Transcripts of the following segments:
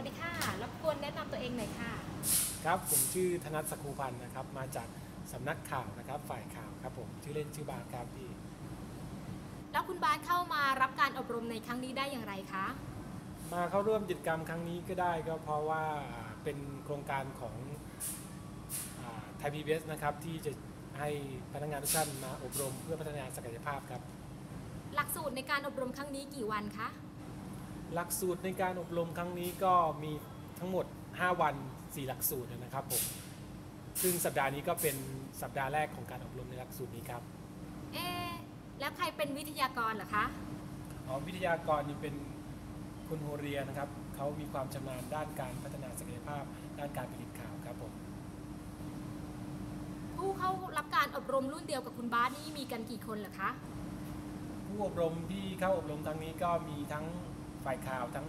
วัสดีค่ะรบกวนแนะนำตัวเองหน่อยค่ะ ครับ ผมชื่อธนัทสกูพันธ์นะครับ มาจากสำนักข่าวนะครับ ฝ่ายข่าวครับผม ชื่อเล่นชื่อบาสครับพี่ แล้วคุณบาสเข้ามารับการอบรมในครั้งนี้ได้อย่างไรคะ มาเข้าร่วมกิจกรรมครั้งนี้ก็ได้ก็เพราะว่าเป็นโครงการของไทยพีบีนะครับที่จะให้พนักงานทุกท่านมาอบรมเพื่อพัฒนาศักยภาพครับ หลักสูตรในการอบรมครั้งนี้กี่วันคะ หลักสูตรในการอบรมครั้งนี้ก็มีทั้งหมด 5 วัน 4 หลักสูตรนะครับผม ซึ่งสัปดาห์นี้ก็เป็นสัปดาห์แรกของการอบรมในหลักสูตรนี้ครับ เอ๊ะแล้วใครเป็นวิทยากรเหรอคะ อ๋อ วิทยากรนี่เป็นคุณโฮเรียนะครับ เขามีความชำนาญด้านการพัฒนาศักยภาพ ด้านการผลิตข่าวครับผม ผู้เข้ารับการอบรมรุ่นเดียวกับคุณบาสนี่มีกันกี่คนเหรอคะ ผู้อบรมที่เข้าอบรมครั้งนี้ก็มีทั้ง ฝ่ายข่าวทั้ง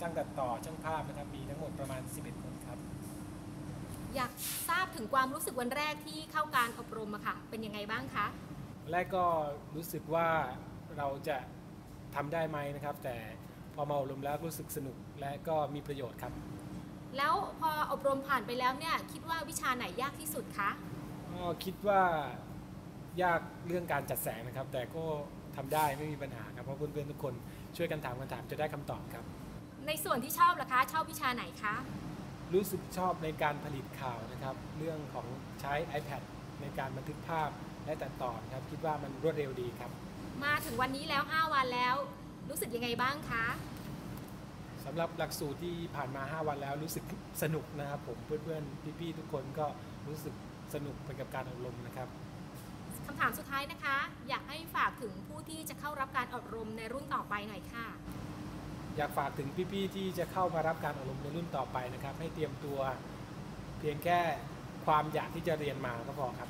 ช่างตัดต่อช่างภาพนะครับมีทั้งหมดประมาณ 11 คนครับ อยากทราบถึงความรู้สึกวันแรกที่เข้าการอบรมอะค่ะ เป็นยังไงบ้างคะแรกก็รู้สึกว่าเราจะทำได้ไหมนะครับ แต่พอมาอบรมแล้วรู้สึกสนุกและก็มีประโยชน์ครับ แล้วพออบรมผ่านไปแล้วเนี่ยคิดว่าวิชาไหนยากที่สุดคะก็คิดว่ายากเรื่องการจัดแสงนะครับ แต่ก็ ทำได้ไม่มีปัญหาครับเพราะเพื่อนๆทุกคนช่วยกันถามคำถามจะได้คำตอบครับ ในส่วนที่ชอบล่ะคะ ชอบวิชาไหนคะรู้สึกชอบในการผลิตข่าวนะครับ เรื่องของใช้ iPad ในการบันทึกภาพและตัดต่อนะครับคิดว่ามันรวดเร็วดีครับ มาถึงวันนี้แล้ว 5 วันแล้ว รู้สึกยังไงบ้างคะสำหรับหลักสูตรที่ผ่านมา 5 วันแล้วรู้สึกสนุกนะครับ ผมเพื่อนๆพี่ๆทุกคนก็รู้สึกสนุกไปกับการอบรมนะครับ คำถามสุดท้ายนะคะ อยากให้ฝากถึงผู้ที่จะเข้ารับการอบรมในรุ่นต่อไปหน่อยค่ะ อยากฝากถึงพี่ๆที่จะเข้ามารับการอบรมในรุ่นต่อไปนะครับ ให้เตรียมตัวเพียงแค่ความอยากที่จะเรียนมาก็พอครับ